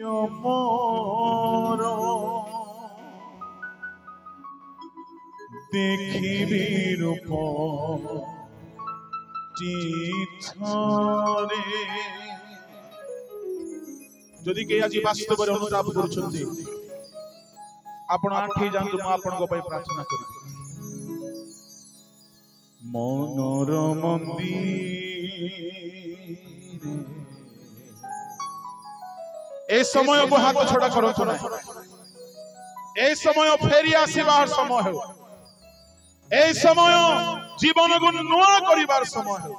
ମୋର ଦେଖିବି ରୂପ ଥରେ ଯଦି କେହି ଆଜି ବାସ୍ତବରେ ଅନୁତାପ କରୁଛନ୍ତି ଆପଣ ଆଣ୍ଠେଇ ଯାଆନ୍ତୁ ମୁଁ ଆପଣଙ୍କ ପାଇଁ ପ୍ରାର୍ଥନା କରିବି ମନର ମନ୍ଦିର ଏ ସମୟ କାହାକୁ ଛଡ଼ା କରନ୍ତୁ ନାହିଁ ଏ ସମୟ ଫେରି ଆସିବାର ସମୟ ହେଉ ଏ ସମୟ ଜୀବନକୁ ନୂଆ କରିବାର ସମୟ ହେଉ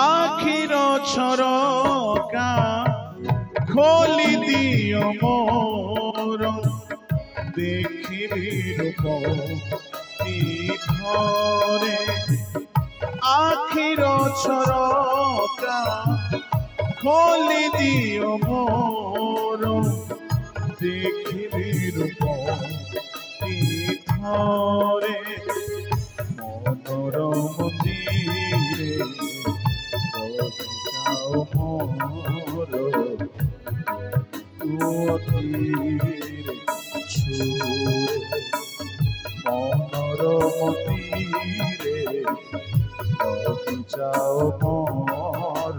আখির ছরকা খোলি দিও মোর দেখিবি রূপ ভরে আখির ছরকা খোলি দিও মোর। দেখিবি রূপ ধরে মনর মন্দিরে যাও মোর। অধীরে ছুরে মনর মন্দিরে চাও মর।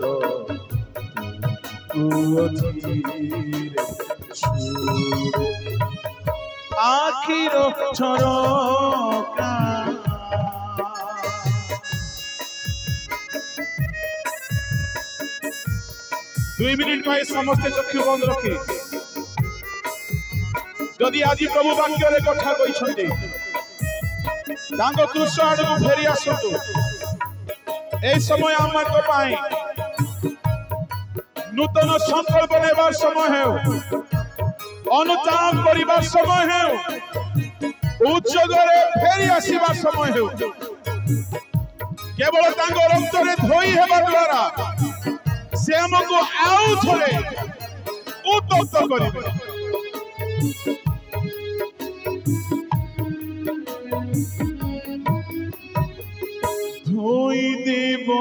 আখির ছরকা দুই মিনিট ভাই, সমস্ত চক্ষু বন্ধ রখি। যদি আজি প্রভু বাক্যরে কথা কইছন্তি তাঙ্ক কৃষ্ণ আড়ু ফেরি আসন্তু এই সময় আমাকে পাই নূতন সংকল্প নেবার সময় হেউ অনুদান করিবার সময় হেউ উদ্যোগরে ফেরি আসিবার সময় হেউ কেবল তাঙ্গ রক্তরে ধই হেবা দ্বারা সে আমাকে আউ ছলে উদ্যুক্ত করিবে। দেব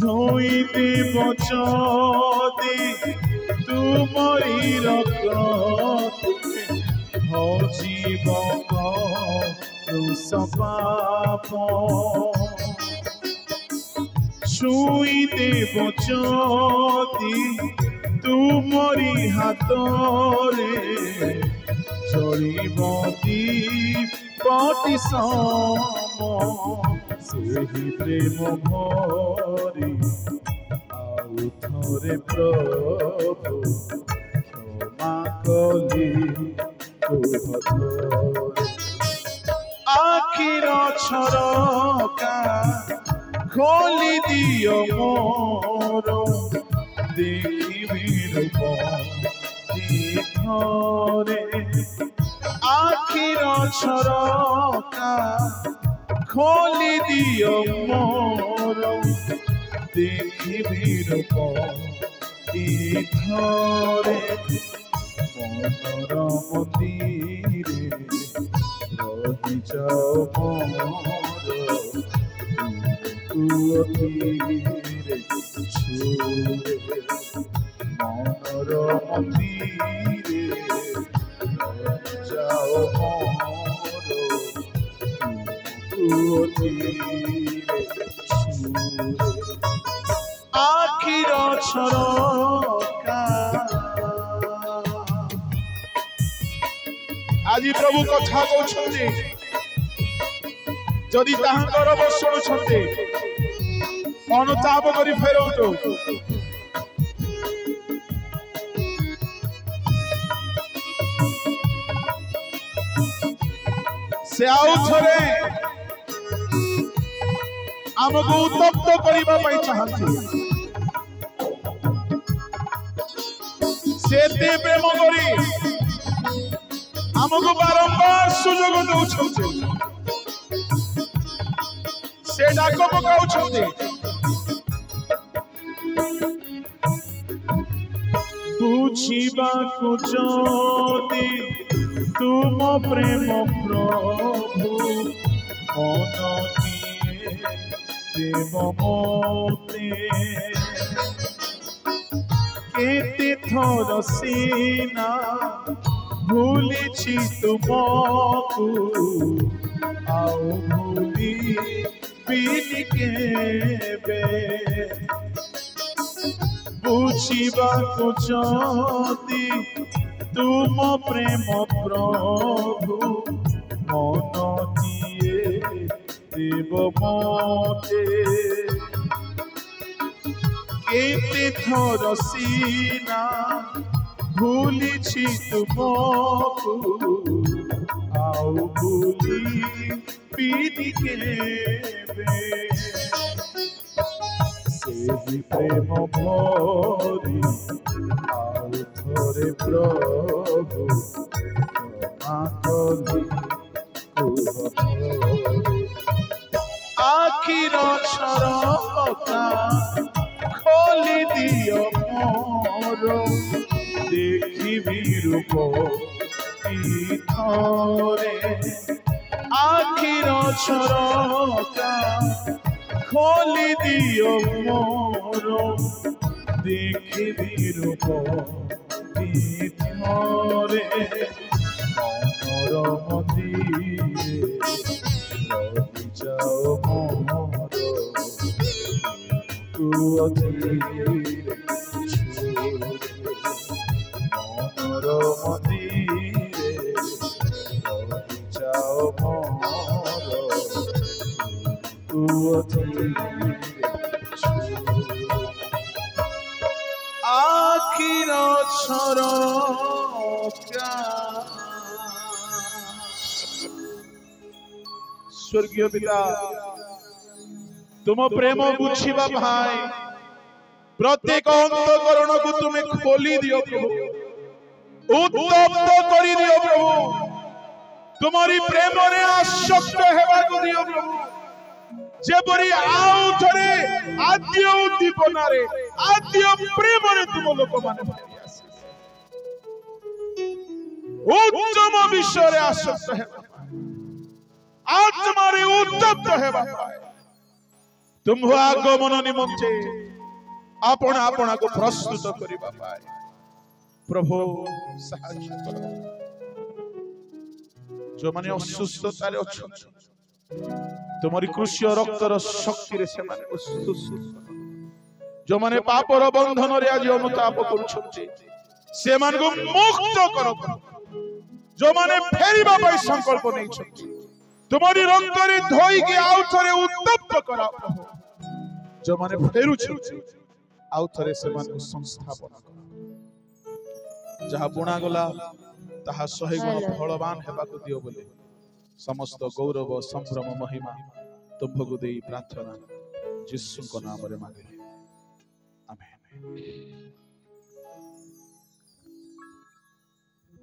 ধুইতে বচদি তুমরি রক্তে হজিব সপাপ ছুঁইতে বচদি তুমরি হাতরে চলিব দীপটি সম ସେହି ପ୍ରେମ ଭରି ଆଉ ଥରେ ପ୍ରଭୁ କ୍ଷମା କଲି ଆଖିର ଝରକା ଖୋଲି ଦିଅ ମୋର ଦେଖିବି ରୂପ ଥରେ আখির সরকা খোলি দিও মোর দেখিবির পরে মনর মতিরে রহি যাও মোর কুয়তিরে আখির আজি প্রভু কথা কৌছন্তি। যদি তাহাঙ্কর শুণুছন্তি অনুতাপ করি ফেরৌতু। ସେ ଆଉ ଥରେ ଆମକୁ ଉତ୍ତପ୍ତ କରିବା ପାଇଁ ଚାହାନ୍ତି ସେ ଏତେ ପ୍ରେମ କରି ଆମକୁ ବାରମ୍ବାର ସୁଯୋଗ ଦଉଛନ୍ତି ସେ ଡାକ ପକାଉଛନ୍ତି ବୁଝିବାକୁ ଯଦି ତୁମ ପ୍ରେମ ପ୍ରଭୁ ମନ ଦିଏ ଦେବ ମୋତେ କେତେ ଥର ସିନା ଭୁଲିଛି ତୁମକୁ ଆଉ ଭୁଲି ବିନି କେବେ ବୁଝିବାକୁ ଯଦି ତୁମ ପ୍ରେମ ପ୍ରଭୁ ମନ ଦିଏ ଦେବ ମୋତେ କେତେ ଥର ସିନା ଭୁଲିଛି ତୁମକୁ ଆଉ ଭୁଲି ପିନି କେବେ ସେହି ପ୍ରେମ ଭରି ଆଉ ଥରେ ପ୍ରଭୁ କ୍ଷମା କଲି କୁହ ଥରେ। ଆଖିର ଝରକା ଖୋଲି ଦିଅ ମୋର ଦେଖିବି ରୂପ খোলি দিও মোর দেখিবি রূপ মরে মনোরম মতি রবি যাও মোর তু অধীরে আখির সর স্বর্গীয় পিতা, তুম প্রেম বুঝিবা ভাই। প্রত্যেক অন্তকরণকু তুমি খোলি দিও প্রভু। উত্তপ্ত করি দিও প্রভু। তোমারি প্রেমরে আসক্ত হেবাকু দিও প্রভু। ଯେପରି ଆଉ ଥରେ ଆଦ୍ୟ ଉଦ୍ଦୀପନାରେ ଆଦ୍ୟ ପ୍ରେମରେ ତୁମ ଲୋକମାନେ ଫେରି ଆସିବେ। ଉତ୍ତମ ବିଷୟରେ ଆସକ୍ତ ହେବା ଆତ୍ମାରେ ଉତ୍ତପ୍ତ ହେବା ପାଇଁ ତୁମ୍ଭ ଆଗମନ ନିମନ୍ତେ ଆପଣ ଆପଣାକୁ ପ୍ରସ୍ତୁତ କରିବା ପାଇଁ ପ୍ରଭୁ ସାହାଯ୍ୟ କର ଯେଉଁମାନେ ଅସୁସ୍ଥତାରେ ଅଛନ୍ତି ତୁମରି କୃଷ୍ୟ ରକ୍ତର ଶକ୍ତିରେ ସେମାନଙ୍କୁ ସୁସ୍ଥ କର। ଯେଉଁମାନେ ପାପର ବନ୍ଧନରେ ଆଜି ଅନୁତାପ କରୁଛନ୍ତି ସେମାନଙ୍କୁ ମୁକ୍ତ କର ଯେଉଁମାନେ ଫେରିବା ପାଇଁ ସଂକଳ୍ପ ନେଇଛନ୍ତି ତୁମରି ରକ୍ତରେ ଧୋଇକି ଆଉ ଥରେ ଉତ୍ତପ୍ତ କର ପ୍ରଭୁ ଯେଉଁମାନେ ଫେରୁଛନ୍ତି ଆଉ ଥରେ ସେମାନଙ୍କୁ ସଂସ୍ଥାପନ କର ଯାହା ବୁଣାଗଲା ତାହା ଶହେ ଗୁଣ ଫଳବାନ ହେବାକୁ ଦିଅ ବୋଲି ସମସ୍ତ ଗୌରବ ସମ୍ଭ୍ରମ ମହିମା ତୁମ୍ଭକୁ ଦେଇ ପ୍ରାର୍ଥନା ଯୀଶୁଙ୍କ ନାମରେ ମାଗିଲେ ଆମେନ୍